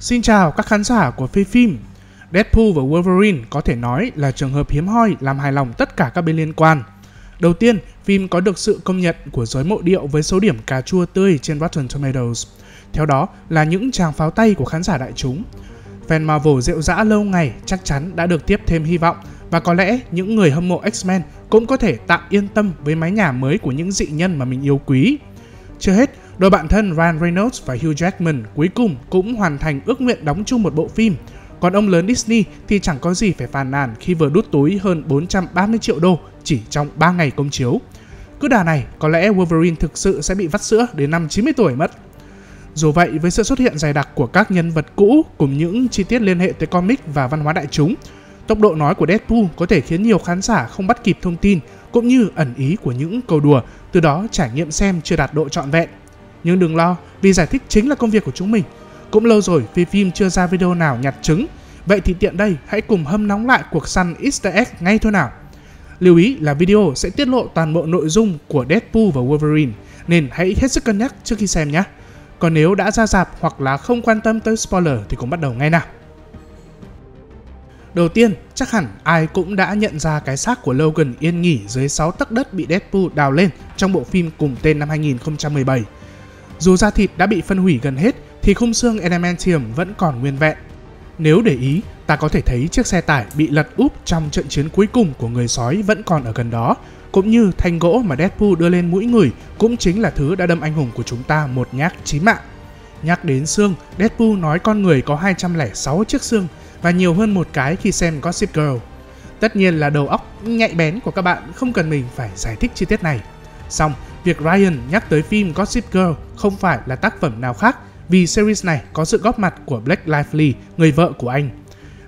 Xin chào các khán giả của phê phim. Deadpool và Wolverine có thể nói là trường hợp hiếm hoi làm hài lòng tất cả các bên liên quan. Đầu tiên, phim có được sự công nhận của giới mộ điệu với số điểm cà chua tươi trên Rotten Tomatoes. Theo đó là những tràng pháo tay của khán giả đại chúng. Fan Marvel rượu dã lâu ngày chắc chắn đã được tiếp thêm hy vọng và có lẽ những người hâm mộ X-Men cũng có thể tạm yên tâm với mái nhà mới của những dị nhân mà mình yêu quý. Chưa hết, đôi bạn thân Ryan Reynolds và Hugh Jackman cuối cùng cũng hoàn thành ước nguyện đóng chung một bộ phim. Còn ông lớn Disney thì chẳng có gì phải phàn nàn khi vừa đút túi hơn 430 triệu đô chỉ trong 3 ngày công chiếu. Cứ đà này, có lẽ Wolverine thực sự sẽ bị vắt sữa đến năm 90 tuổi mất. Dù vậy, với sự xuất hiện dày đặc của các nhân vật cũ cùng những chi tiết liên hệ tới comic và văn hóa đại chúng, tốc độ nói của Deadpool có thể khiến nhiều khán giả không bắt kịp thông tin cũng như ẩn ý của những câu đùa, từ đó trải nghiệm xem chưa đạt độ trọn vẹn. Nhưng đừng lo, vì giải thích chính là công việc của chúng mình. Cũng lâu rồi vì phim chưa ra video nào nhặt trứng, vậy thì tiện đây hãy cùng hâm nóng lại cuộc săn Easter egg ngay thôi nào. Lưu ý là video sẽ tiết lộ toàn bộ nội dung của Deadpool và Wolverine, nên hãy hết sức cân nhắc trước khi xem nhé. Còn nếu đã ra dạp hoặc là không quan tâm tới spoiler thì cũng bắt đầu ngay nào. Đầu tiên, chắc hẳn ai cũng đã nhận ra cái xác của Logan yên nghỉ dưới 6 tấc đất bị Deadpool đào lên trong bộ phim cùng tên năm 2017. Dù da thịt đã bị phân hủy gần hết thì khung xương adamantium vẫn còn nguyên vẹn. Nếu để ý, ta có thể thấy chiếc xe tải bị lật úp trong trận chiến cuối cùng của người sói vẫn còn ở gần đó, cũng như thanh gỗ mà Deadpool đưa lên mũi người cũng chính là thứ đã đâm anh hùng của chúng ta một nhát chí mạng. Nhắc đến xương, Deadpool nói con người có 206 chiếc xương và nhiều hơn một cái khi xem Gossip Girl. Tất nhiên là đầu óc nhạy bén của các bạn không cần mình phải giải thích chi tiết này. Xong, việc Ryan nhắc tới phim Gossip Girl không phải là tác phẩm nào khác vì series này có sự góp mặt của Black Lively, người vợ của anh.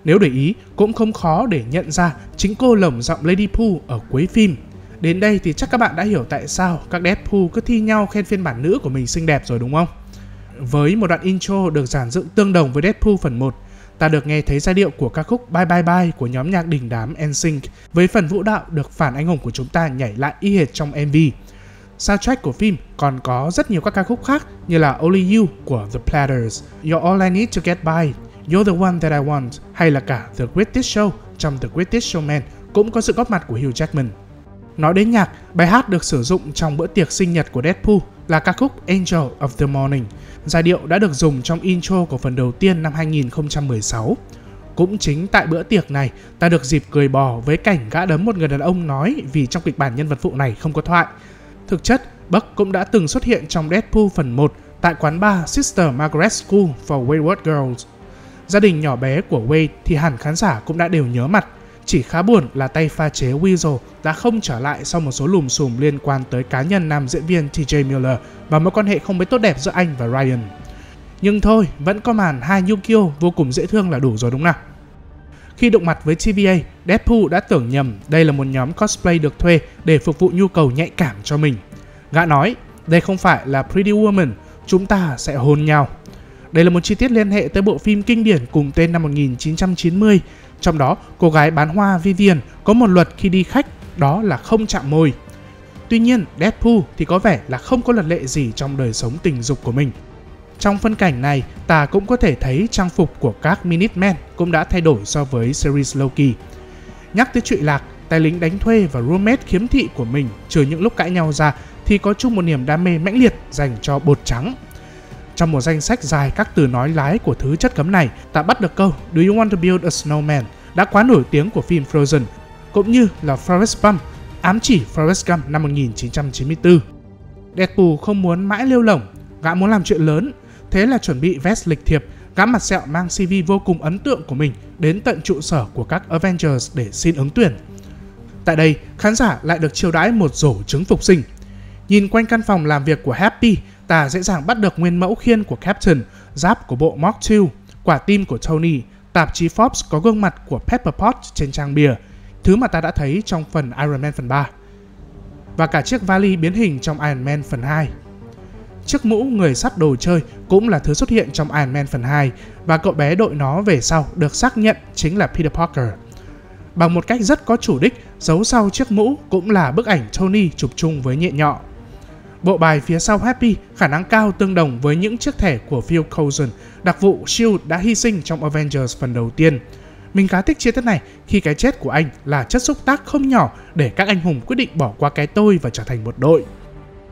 Nếu để ý, cũng không khó để nhận ra chính cô lồng giọng Lady Pooh ở cuối phim. Đến đây thì chắc các bạn đã hiểu tại sao các Deadpool cứ thi nhau khen phiên bản nữ của mình xinh đẹp rồi đúng không? Với một đoạn intro được giản dựng tương đồng với Deadpool phần 1, ta được nghe thấy giai điệu của ca khúc Bye Bye Bye của nhóm nhạc đình đám NSYNC với phần vũ đạo được phản anh hùng của chúng ta nhảy lại y hệt trong MV. Soundtrack của phim còn có rất nhiều các ca khúc khác như là Only You của The Platters, You're All I Need to Get By, You're the One That I Want hay là cả The Greatest Show trong The Greatest Showman cũng có sự góp mặt của Hugh Jackman. Nói đến nhạc, bài hát được sử dụng trong bữa tiệc sinh nhật của Deadpool là ca khúc Angel of the Morning. Giai điệu đã được dùng trong intro của phần đầu tiên năm 2016. Cũng chính tại bữa tiệc này, ta được dịp cười bò với cảnh gã đấm một người đàn ông nói vì trong kịch bản nhân vật phụ này không có thoại. Thực chất, Buck cũng đã từng xuất hiện trong Deadpool phần 1 tại quán bar Sister Margaret School for Wayward Girls. Gia đình nhỏ bé của Wade thì hẳn khán giả cũng đã đều nhớ mặt chỉ khá buồn là tay pha chế Weasel đã không trở lại sau một số lùm xùm liên quan tới cá nhân nam diễn viên TJ Miller và mối quan hệ không mấy tốt đẹp giữa anh và Ryan. Nhưng thôi, vẫn có màn hai Yukio vô cùng dễ thương là đủ rồi đúng nào? Khi đụng mặt với TVA, Deadpool đã tưởng nhầm đây là một nhóm cosplay được thuê để phục vụ nhu cầu nhạy cảm cho mình. Gã nói, đây không phải là Pretty Woman, chúng ta sẽ hôn nhau. Đây là một chi tiết liên hệ tới bộ phim kinh điển cùng tên năm 1990 trong đó, cô gái bán hoa Vivian có một luật khi đi khách đó là không chạm môi. Tuy nhiên, Deadpool thì có vẻ là không có luật lệ gì trong đời sống tình dục của mình. Trong phân cảnh này, ta cũng có thể thấy trang phục của các Minutemen cũng đã thay đổi so với series Loki. Nhắc tới chuyện lạc, tài lính đánh thuê và roommate khiếm thị của mình trừ những lúc cãi nhau ra thì có chung một niềm đam mê mãnh liệt dành cho bột trắng. Trong một danh sách dài các từ nói lái của thứ chất cấm này, ta bắt được câu Do you want to build a snowman đã quá nổi tiếng của phim Frozen, cũng như là Forrest Gump, ám chỉ Forrest Gump năm 1994. Deadpool không muốn mãi lêu lỏng, gã muốn làm chuyện lớn, thế là chuẩn bị vest lịch thiệp, gã mặt sẹo mang CV vô cùng ấn tượng của mình đến tận trụ sở của các Avengers để xin ứng tuyển. Tại đây, khán giả lại được chiêu đãi một rổ trứng phục sinh. Nhìn quanh căn phòng làm việc của Happy, ta dễ dàng bắt được nguyên mẫu khiên của Captain, giáp của bộ Mark II, quả tim của Tony, tạp chí Forbes có gương mặt của Pepper Potts trên trang bìa, thứ mà ta đã thấy trong phần Iron Man phần 3. Và cả chiếc vali biến hình trong Iron Man phần 2. Chiếc mũ người sắt đồ chơi cũng là thứ xuất hiện trong Iron Man phần 2 và cậu bé đội nó về sau được xác nhận chính là Peter Parker. Bằng một cách rất có chủ đích, giấu sau chiếc mũ cũng là bức ảnh Tony chụp chung với nhẹ nhọ. Bộ bài phía sau Happy khả năng cao tương đồng với những chiếc thẻ của Phil Coulson, đặc vụ SHIELD đã hy sinh trong Avengers phần đầu tiên. Mình khá thích chi tiết này khi cái chết của anh là chất xúc tác không nhỏ để các anh hùng quyết định bỏ qua cái tôi và trở thành một đội.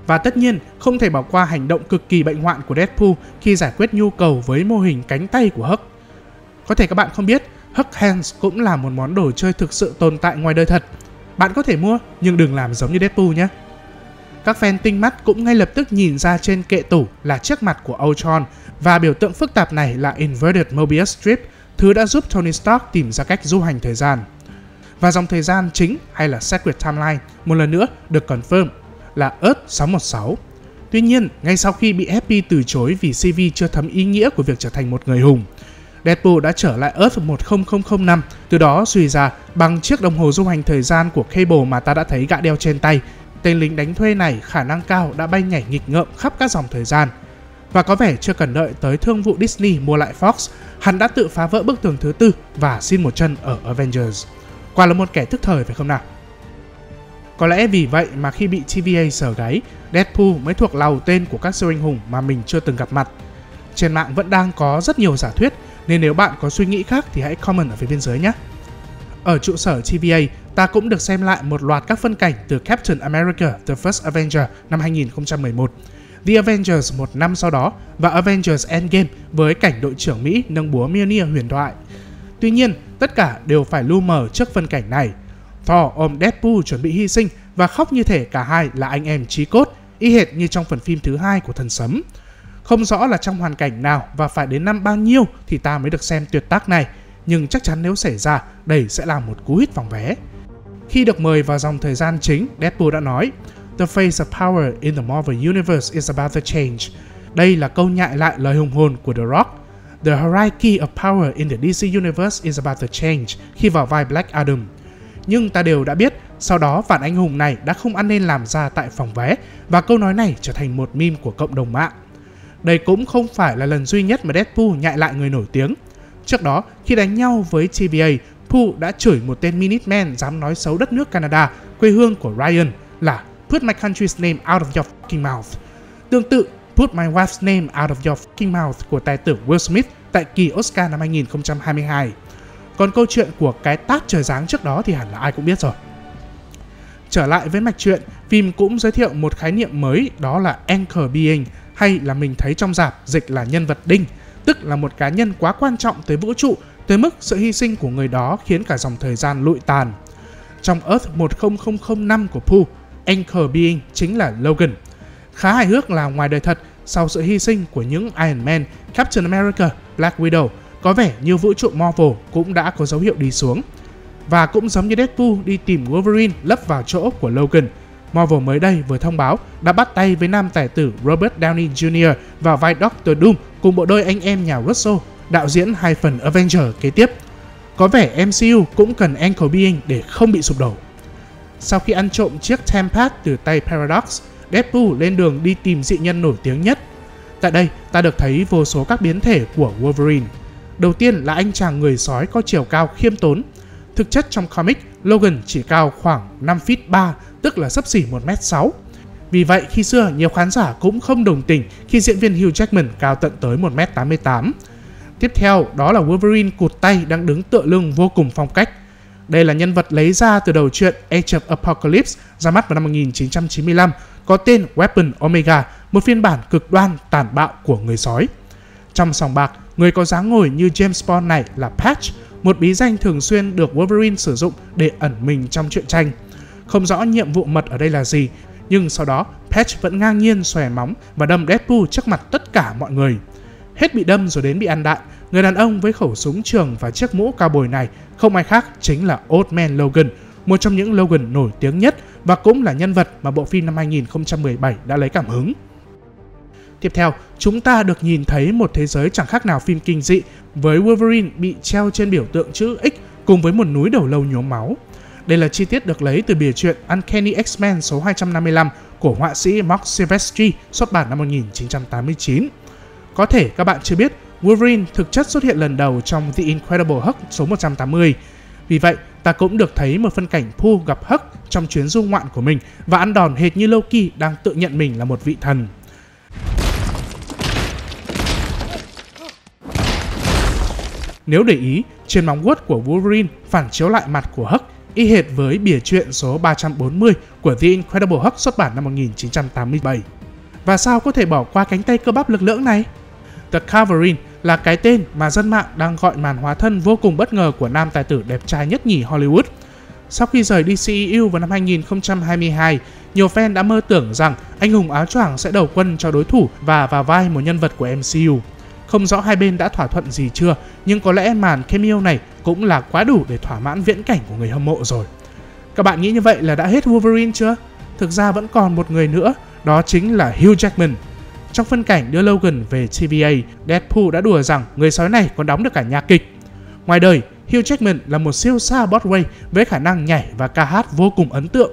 Và tất nhiên, không thể bỏ qua hành động cực kỳ bệnh hoạn của Deadpool khi giải quyết nhu cầu với mô hình cánh tay của Hulk. Có thể các bạn không biết, Hulk Hands cũng là một món đồ chơi thực sự tồn tại ngoài đời thật. Bạn có thể mua, nhưng đừng làm giống như Deadpool nhé. Các fan tinh mắt cũng ngay lập tức nhìn ra trên kệ tủ là chiếc mặt của Ultron và biểu tượng phức tạp này là Inverted Mobius Strip, thứ đã giúp Tony Stark tìm ra cách du hành thời gian. Và dòng thời gian chính hay là Sacred Timeline một lần nữa được confirm là ớt 616. Tuy nhiên, ngay sau khi bị Happy từ chối vì CV chưa thấm ý nghĩa của việc trở thành một người hùng, Deadpool đã trở lại Earth 10005, từ đó suy ra bằng chiếc đồng hồ du hành thời gian của Cable mà ta đã thấy gã đeo trên tay. Tên lính đánh thuê này khả năng cao đã bay nhảy nghịch ngợm khắp các dòng thời gian. Và có vẻ chưa cần đợi tới thương vụ Disney mua lại Fox, hắn đã tự phá vỡ bức tường thứ tư và xin một chân ở Avengers. Quả là một kẻ thức thời phải không nào? Có lẽ vì vậy mà khi bị TVA sở gáy, Deadpool mới thuộc lầu tên của các siêu anh hùng mà mình chưa từng gặp mặt. Trên mạng vẫn đang có rất nhiều giả thuyết, nên nếu bạn có suy nghĩ khác thì hãy comment ở phía bên dưới nhé. Ở trụ sở TVA, ta cũng được xem lại một loạt các phân cảnh từ Captain America The First Avenger năm 2011, The Avengers một năm sau đó và Avengers Endgame với cảnh đội trưởng Mỹ nâng búa Mjolnir huyền thoại. Tuy nhiên, tất cả đều phải lu mờ trước phân cảnh này – Thor ôm Deadpool chuẩn bị hy sinh và khóc như thể cả hai là anh em chí cốt, y hệt như trong phần phim thứ hai của thần sấm. Không rõ là trong hoàn cảnh nào và phải đến năm bao nhiêu thì ta mới được xem tuyệt tác này, nhưng chắc chắn nếu xảy ra, đây sẽ là một cú hít vòng vé. Khi được mời vào dòng thời gian chính, Deadpool đã nói The face of power in the Marvel Universe is about to change. Đây là câu nhại lại lời hùng hồn của The Rock. The hierarchy of power in the DC Universe is about to change khi vào vai Black Adam nhưng ta đều đã biết sau đó vạn anh hùng này đã không ăn nên làm ra tại phòng vé và câu nói này trở thành một meme của cộng đồng mạng. Đây cũng không phải là lần duy nhất mà Deadpool nhại lại người nổi tiếng. Trước đó, khi đánh nhau với TVA, Pooh đã chửi một tên Minuteman dám nói xấu đất nước Canada, quê hương của Ryan, là Put my country's name out of your fucking mouth. Tương tự, Put my wife's name out of your fucking mouth của tài tử Will Smith tại kỳ Oscar năm 2022. Còn câu chuyện của cái tát trời giáng trước đó thì hẳn là ai cũng biết rồi. Trở lại với mạch truyện, phim cũng giới thiệu một khái niệm mới đó là Anchor Being hay là mình thấy trong dạp dịch là nhân vật đinh, tức là một cá nhân quá quan trọng tới vũ trụ tới mức sự hy sinh của người đó khiến cả dòng thời gian lụi tàn. Trong Earth 10005 của Pooh, Anchor Being chính là Logan. Khá hài hước là ngoài đời thật, sau sự hy sinh của những Iron Man, Captain America, Black Widow có vẻ như vũ trụ Marvel cũng đã có dấu hiệu đi xuống. Và cũng giống như Deadpool đi tìm Wolverine lấp vào chỗ của Logan, Marvel mới đây vừa thông báo đã bắt tay với nam tài tử Robert Downey Jr. vào vai Doctor Doom cùng bộ đôi anh em nhà Russo đạo diễn hai phần Avenger kế tiếp. Có vẻ MCU cũng cần Anchor Being để không bị sụp đổ. Sau khi ăn trộm chiếc Tempest từ tay Paradox, Deadpool lên đường đi tìm dị nhân nổi tiếng nhất. Tại đây, ta được thấy vô số các biến thể của Wolverine. Đầu tiên là anh chàng người sói có chiều cao khiêm tốn. Thực chất trong comic, Logan chỉ cao khoảng 5 feet 3, tức là sấp xỉ 1m6. Vì vậy, khi xưa nhiều khán giả cũng không đồng tình khi diễn viên Hugh Jackman cao tận tới 1m88. Tiếp theo, đó là Wolverine cụt tay đang đứng tựa lưng vô cùng phong cách. Đây là nhân vật lấy ra từ đầu truyện Age of Apocalypse ra mắt vào năm 1995, có tên Weapon Omega, một phiên bản cực đoan tàn bạo của người sói. Trong sòng bạc, người có dáng ngồi như James Bond này là Patch, một bí danh thường xuyên được Wolverine sử dụng để ẩn mình trong truyện tranh. Không rõ nhiệm vụ mật ở đây là gì, nhưng sau đó Patch vẫn ngang nhiên xòe móng và đâm Deadpool trước mặt tất cả mọi người. Hết bị đâm rồi đến bị ăn đạn, người đàn ông với khẩu súng trường và chiếc mũ cao bồi này không ai khác chính là Old Man Logan, một trong những Logan nổi tiếng nhất và cũng là nhân vật mà bộ phim năm 2017 đã lấy cảm hứng. Tiếp theo, chúng ta được nhìn thấy một thế giới chẳng khác nào phim kinh dị với Wolverine bị treo trên biểu tượng chữ X cùng với một núi đầu lâu nhuốm máu. Đây là chi tiết được lấy từ bìa truyện Uncanny X-Men số 255 của họa sĩ Mark Silvestri xuất bản năm 1989. Có thể các bạn chưa biết, Wolverine thực chất xuất hiện lần đầu trong The Incredible Hulk số 180. Vì vậy, ta cũng được thấy một phân cảnh Pooh gặp Hulk trong chuyến du ngoạn của mình và ăn đòn hệt như Loki đang tự nhận mình là một vị thần. Nếu để ý, trên móng vuốt của Wolverine phản chiếu lại mặt của Hulk y hệt với bìa truyện số 340 của The Incredible Hulk xuất bản năm 1987. Và sao có thể bỏ qua cánh tay cơ bắp lực lưỡng này? The Covering là cái tên mà dân mạng đang gọi màn hóa thân vô cùng bất ngờ của nam tài tử đẹp trai nhất nhì Hollywood. Sau khi rời đi vào năm 2022, nhiều fan đã mơ tưởng rằng anh hùng áo choàng sẽ đầu quân cho đối thủ và vào vai một nhân vật của MCU. Không rõ hai bên đã thỏa thuận gì chưa, nhưng có lẽ màn cameo này cũng là quá đủ để thỏa mãn viễn cảnh của người hâm mộ rồi. Các bạn nghĩ như vậy là đã hết Wolverine chưa? Thực ra vẫn còn một người nữa, đó chính là Hugh Jackman. Trong phân cảnh đưa Logan về TVA, Deadpool đã đùa rằng người sói này còn đóng được cả nhạc kịch. Ngoài đời, Hugh Jackman là một siêu sao Broadway với khả năng nhảy và ca hát vô cùng ấn tượng.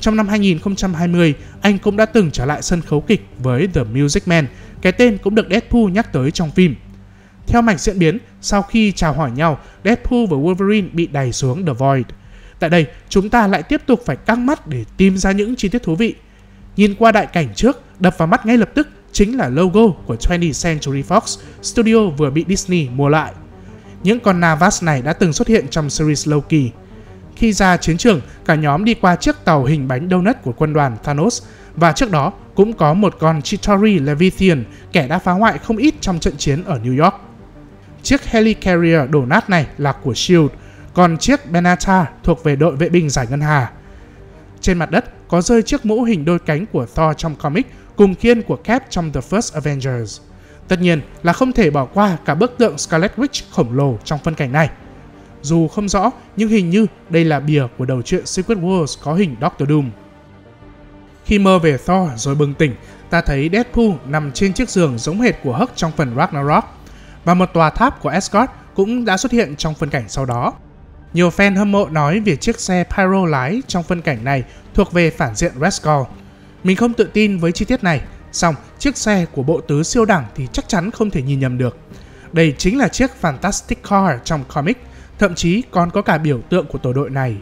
Trong năm 2020, anh cũng đã từng trở lại sân khấu kịch với The Music Man, cái tên cũng được Deadpool nhắc tới trong phim. Theo mạch diễn biến, sau khi chào hỏi nhau, Deadpool và Wolverine bị đẩy xuống The Void. Tại đây, chúng ta lại tiếp tục phải căng mắt để tìm ra những chi tiết thú vị. Nhìn qua đại cảnh trước, đập vào mắt ngay lập tức chính là logo của 20th Century Fox, studio vừa bị Disney mua lại. Những con Navas này đã từng xuất hiện trong series Loki. Khi ra chiến trường, cả nhóm đi qua chiếc tàu hình bánh donut của quân đoàn Thanos và trước đó cũng có một con Chitauri Levithian, kẻ đã phá hoại không ít trong trận chiến ở New York. Chiếc Helicarrier đổ nát này là của SHIELD, còn chiếc Benatar thuộc về đội vệ binh giải ngân hà. Trên mặt đất có rơi chiếc mũ hình đôi cánh của Thor trong comic cùng khiên của Cap trong The First Avengers. Tất nhiên là không thể bỏ qua cả bức tượng Scarlet Witch khổng lồ trong phân cảnh này. Dù không rõ, nhưng hình như đây là bìa của đầu truyện Secret Wars có hình Doctor Doom. Khi mơ về Thor rồi bừng tỉnh, ta thấy Deadpool nằm trên chiếc giường giống hệt của Hulk trong phần Ragnarok và một tòa tháp của Asgard cũng đã xuất hiện trong phân cảnh sau đó. Nhiều fan hâm mộ nói về chiếc xe Pyro lái trong phân cảnh này thuộc về phản diện Red Skull. Mình không tự tin với chi tiết này, song chiếc xe của bộ tứ siêu đẳng thì chắc chắn không thể nhìn nhầm được. Đây chính là chiếc Fantastic Car trong comic, thậm chí còn có cả biểu tượng của tổ đội này.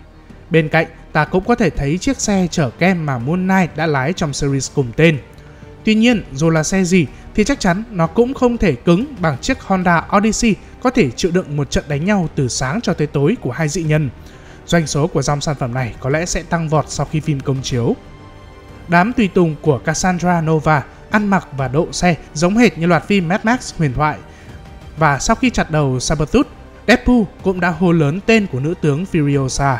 Bên cạnh, ta cũng có thể thấy chiếc xe chở kem mà Moon Knight đã lái trong series cùng tên. Tuy nhiên, dù là xe gì thì chắc chắn nó cũng không thể cứng bằng chiếc Honda Odyssey có thể chịu đựng một trận đánh nhau từ sáng cho tới tối của hai dị nhân. Doanh số của dòng sản phẩm này có lẽ sẽ tăng vọt sau khi phim công chiếu. Đám tùy tùng của Cassandra Nova ăn mặc và độ xe giống hệt như loạt phim Mad Max huyền thoại. Và sau khi chặt đầu Sabertooth, Deadpool cũng đã hô lớn tên của nữ tướng Furiosa.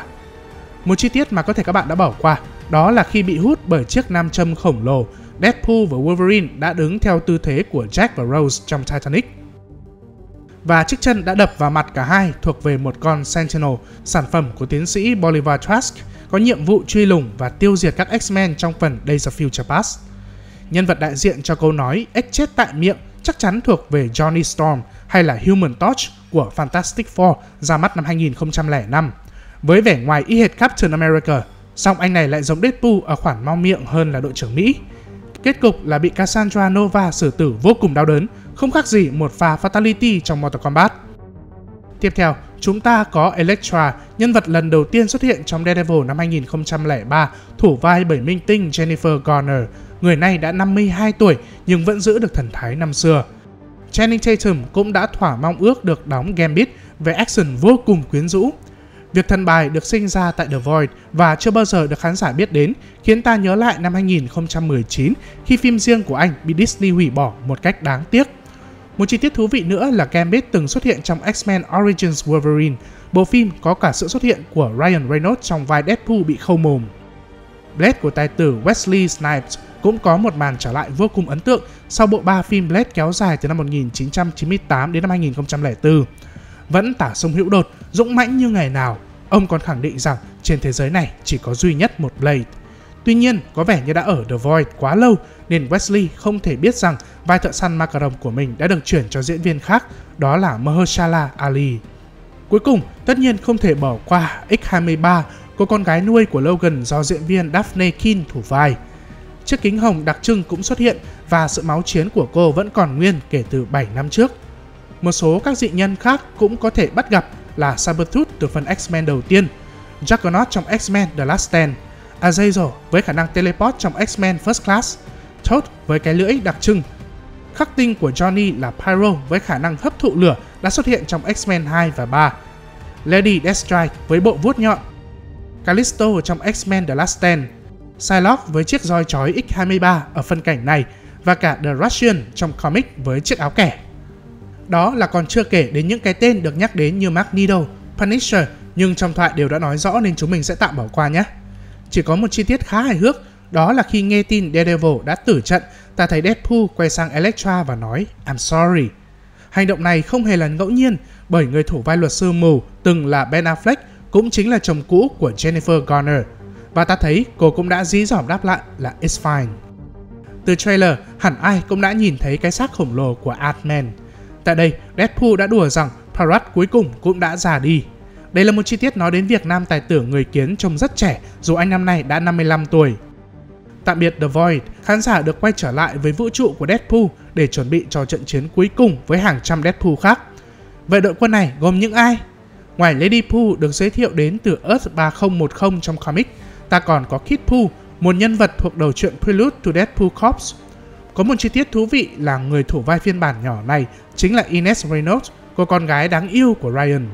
Một chi tiết mà có thể các bạn đã bỏ qua, đó là khi bị hút bởi chiếc nam châm khổng lồ, Deadpool và Wolverine đã đứng theo tư thế của Jack và Rose trong Titanic. Và chiếc chân đã đập vào mặt cả hai thuộc về một con Sentinel, sản phẩm của tiến sĩ Bolivar Trask, có nhiệm vụ truy lùng và tiêu diệt các X-Men trong phần Days of Future Past. Nhân vật đại diện cho câu nói X chết tại miệng chắc chắn thuộc về Johnny Storm hay là Human Torch của Fantastic Four ra mắt năm 2005. Với vẻ ngoài y hệt Captain America, song anh này lại giống Deadpool ở khoản mau miệng hơn là đội trưởng Mỹ. Kết cục là bị Cassandra Nova xử tử vô cùng đau đớn, không khác gì một pha fatality trong Mortal Kombat. Tiếp theo, chúng ta có Elektra, nhân vật lần đầu tiên xuất hiện trong Daredevil năm 2003, thủ vai bởi minh tinh Jennifer Garner. Người này đã 52 tuổi nhưng vẫn giữ được thần thái năm xưa. Channing Tatum cũng đã thỏa mong ước được đóng Gambit với action vô cùng quyến rũ. Việc thần bài được sinh ra tại The Void và chưa bao giờ được khán giả biết đến khiến ta nhớ lại năm 2019 khi phim riêng của anh bị Disney hủy bỏ một cách đáng tiếc. Một chi tiết thú vị nữa là Gambit từng xuất hiện trong X-Men Origins Wolverine. Bộ phim có cả sự xuất hiện của Ryan Reynolds trong vai Deadpool bị khâu mồm. Blade của tài tử Wesley Snipes cũng có một màn trở lại vô cùng ấn tượng sau bộ ba phim Blade kéo dài từ năm 1998 đến năm 2004. Vẫn tả sông hữu đột, dũng mãnh như ngày nào, ông còn khẳng định rằng trên thế giới này chỉ có duy nhất một Blade. Tuy nhiên, có vẻ như đã ở The Void quá lâu nên Wesley không thể biết rằng vai thợ săn macaron của mình đã được chuyển cho diễn viên khác, đó là Mahershala Ali. Cuối cùng, tất nhiên không thể bỏ qua X23, cô con gái nuôi của Logan do diễn viên Daphne Keane thủ vai. Chiếc kính hồng đặc trưng cũng xuất hiện và sự máu chiến của cô vẫn còn nguyên kể từ 7 năm trước. Một số các dị nhân khác cũng có thể bắt gặp là Sabretooth từ phần X-Men đầu tiên, Juggernaut trong X-Men The Last Stand, Azazel với khả năng teleport trong X-Men First Class, Toad với cái lưỡi đặc trưng. Khắc tinh của Johnny là Pyro với khả năng hấp thụ lửa đã xuất hiện trong X-Men 2 và 3. Lady Deathstrike với bộ vuốt nhọn. Callisto trong X-Men The Last Stand. Psylocke với chiếc roi chói X23 ở phân cảnh này và cả The Russian trong comic với chiếc áo kẻ. Đó là còn chưa kể đến những cái tên được nhắc đến như Magneto, Punisher nhưng trong thoại đều đã nói rõ nên chúng mình sẽ tạm bỏ qua nhé. Chỉ có một chi tiết khá hài hước, đó là khi nghe tin Daredevil đã tử trận, ta thấy Deadpool quay sang Elektra và nói I'm sorry. Hành động này không hề là ngẫu nhiên bởi người thủ vai luật sư mù từng là Ben Affleck cũng chính là chồng cũ của Jennifer Garner. Và ta thấy cô cũng đã dí dỏm đáp lại là It's fine. Từ trailer, hẳn ai cũng đã nhìn thấy cái xác khổng lồ của Ant-Man. Tại đây, Deadpool đã đùa rằng Parrot cuối cùng cũng đã già đi. Đây là một chi tiết nói đến việc nam tài tử người kiến trông rất trẻ dù anh năm nay đã 55 tuổi. Tạm biệt The Void, khán giả được quay trở lại với vũ trụ của Deadpool để chuẩn bị cho trận chiến cuối cùng với hàng trăm Deadpool khác. Vậy đội quân này gồm những ai? Ngoài Lady Pooh được giới thiệu đến từ Earth 3010 trong comic, ta còn có Kid Pooh, một nhân vật thuộc đầu truyện Prelude to Deadpool Corps. Có một chi tiết thú vị là người thủ vai phiên bản nhỏ này chính là Ines Reynolds, cô con gái đáng yêu của Ryan.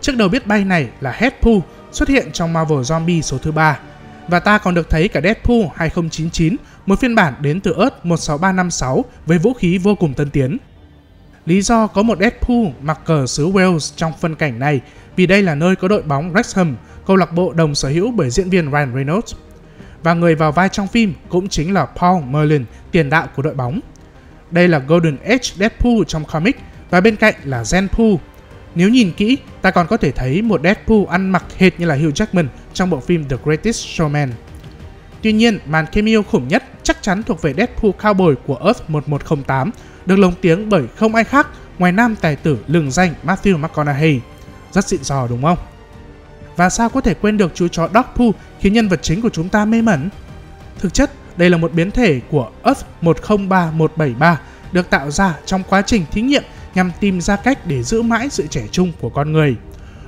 Chiếc đầu biết bay này là Headpool xuất hiện trong Marvel Zombie số thứ 3. Và ta còn được thấy cả Deadpool 2099, một phiên bản đến từ Earth 16356 với vũ khí vô cùng tân tiến. Lý do có một Deadpool mặc cờ xứ Wales trong phân cảnh này vì đây là nơi có đội bóng Wrexham, câu lạc bộ đồng sở hữu bởi diễn viên Ryan Reynolds. Và người vào vai trong phim cũng chính là Paul Merlin, tiền đạo của đội bóng. Đây là Golden Age Deadpool trong comic và bên cạnh là Zenpool. Nếu nhìn kỹ, ta còn có thể thấy một Deadpool ăn mặc hệt như là Hugh Jackman trong bộ phim The Greatest Showman. Tuy nhiên, màn cameo khủng nhất chắc chắn thuộc về Deadpool Cowboy của Earth 1108, được lồng tiếng bởi không ai khác ngoài nam tài tử lừng danh Matthew McConaughey. Rất xịn sò đúng không? Và sao có thể quên được chú chó Dogpoo khiến nhân vật chính của chúng ta mê mẩn? Thực chất, đây là một biến thể của Earth 103173 được tạo ra trong quá trình thí nghiệm nhằm tìm ra cách để giữ mãi sự trẻ trung của con người.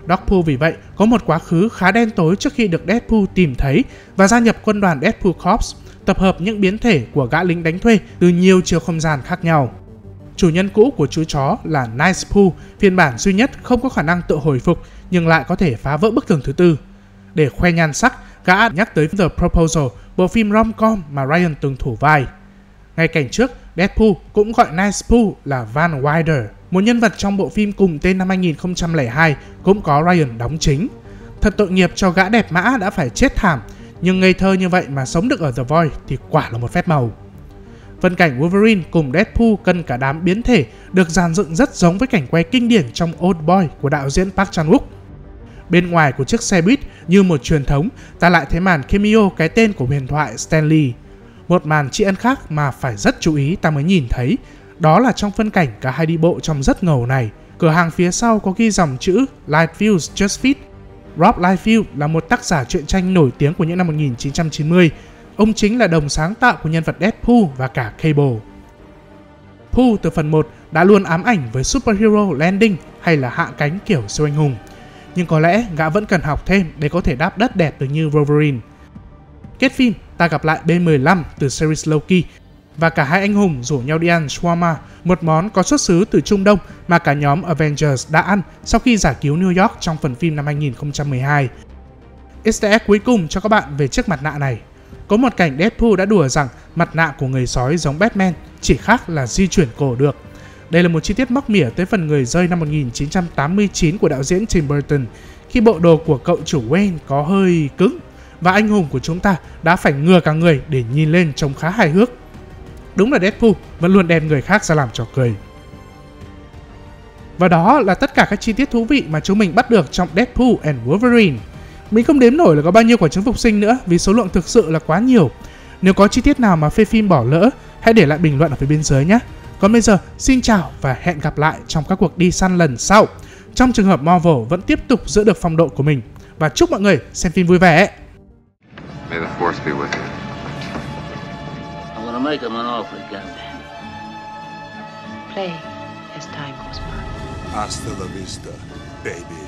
Dogpool vì vậy có một quá khứ khá đen tối trước khi được Deadpool tìm thấy và gia nhập quân đoàn Deadpool Corps, tập hợp những biến thể của gã lính đánh thuê từ nhiều chiều không gian khác nhau. Chủ nhân cũ của chú chó là Nice Poo, phiên bản duy nhất không có khả năng tự hồi phục nhưng lại có thể phá vỡ bức tường thứ tư. Để khoe nhan sắc, gã nhắc tới The Proposal, bộ phim rom-com mà Ryan từng thủ vai. Ngay cảnh trước, Deadpool cũng gọi Nicepool là Van Wilder, một nhân vật trong bộ phim cùng tên năm 2002 cũng có Ryan đóng chính. Thật tội nghiệp cho gã đẹp mã đã phải chết thảm, nhưng ngây thơ như vậy mà sống được ở The Void thì quả là một phép màu. Phân cảnh Wolverine cùng Deadpool cân cả đám biến thể được dàn dựng rất giống với cảnh quay kinh điển trong Old Boy của đạo diễn Park Chan-wook. Bên ngoài của chiếc xe buýt như một truyền thống, ta lại thấy màn cameo cái tên của huyền thoại Stanley. Một màn tri ân khác mà phải rất chú ý ta mới nhìn thấy, đó là trong phân cảnh cả hai đi bộ trong rất ngầu này. Cửa hàng phía sau có ghi dòng chữ Lightfields Just Fit. Rob Lightfield là một tác giả truyện tranh nổi tiếng của những năm 1990 Ông chính là đồng sáng tạo của nhân vật Deadpool và cả Cable. Pooh từ phần 1 đã luôn ám ảnh với superhero landing hay là hạ cánh kiểu siêu anh hùng. Nhưng có lẽ gã vẫn cần học thêm để có thể đáp đất đẹp được như Wolverine. Kết phim, ta gặp lại B15 từ series Loki và cả hai anh hùng rủ nhau đi ăn shawarma, một món có xuất xứ từ Trung Đông mà cả nhóm Avengers đã ăn sau khi giải cứu New York trong phần phim năm 2012. Easter egg cuối cùng cho các bạn về chiếc mặt nạ này có một cảnh Deadpool đã đùa rằng mặt nạ của người sói giống Batman, chỉ khác là di chuyển cổ được. Đây là một chi tiết móc mỉa tới phần người rơi năm 1989 của đạo diễn Tim Burton, khi bộ đồ của cậu chủ Wayne có hơi cứng và anh hùng của chúng ta đã phải ngừa cả người để nhìn lên trông khá hài hước. Đúng là Deadpool vẫn luôn đem người khác ra làm trò cười. Và đó là tất cả các chi tiết thú vị mà chúng mình bắt được trong Deadpool and Wolverine. Mình không đếm nổi là có bao nhiêu quả trứng phục sinh nữa vì số lượng thực sự là quá nhiều. Nếu có chi tiết nào mà phê phim bỏ lỡ, hãy để lại bình luận ở phía bên dưới nhé. Còn bây giờ, xin chào và hẹn gặp lại trong các cuộc đi săn lần sau. Trong trường hợp Marvel vẫn tiếp tục giữ được phong độ của mình. Và chúc mọi người xem phim vui vẻ. May the force be with you. I'm gonna make him an offer again. Play as time goes by. Hasta la vista, baby.